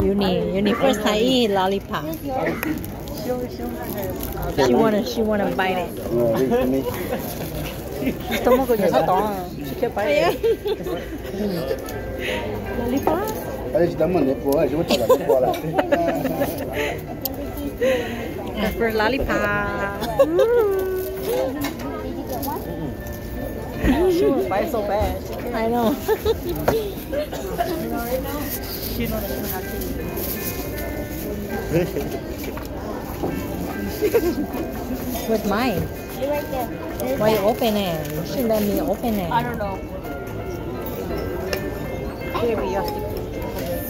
Uni, Uni first time eat lollipop. She wanna, she wanna bite it. Stomach is so strong. She can't bite it. Lollipop. Aí dá mané, pô, a gente vai tirar aqui fora. For lollipop. she would bite so bad. I know. She know that she have to. With mine. Right there. Why you open it? You should let me open it. I don't know. Maybe you have to.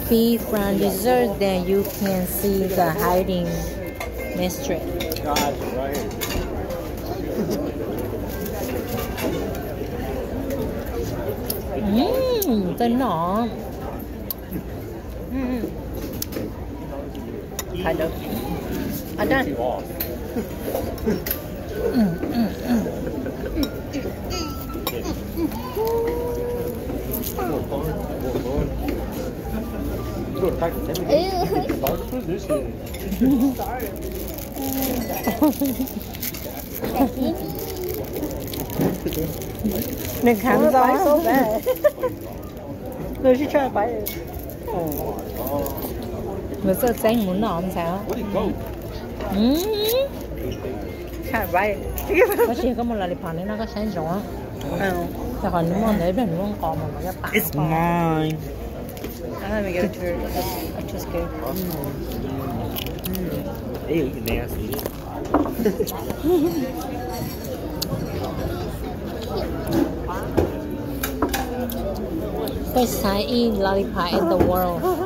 Feed from dessert, then you can see the hiding mystery. God, right here. Mmm, the nọ. Kind of. I done. Mm, mm, mm. Đừng khám Bite so nên khám gió. đấy người chứ cho bãi người sợ xanh muốn nọ làm sao? Ừ. Chả bãi Có chỉ có một lần phản đấy nó có xanh gió Chả còn những món đấy mình luôn có mà nó tạo It's mine. I'm gonna give it to her. I just gave Ew, you nasty. cheapest sign in Lollipop in the world.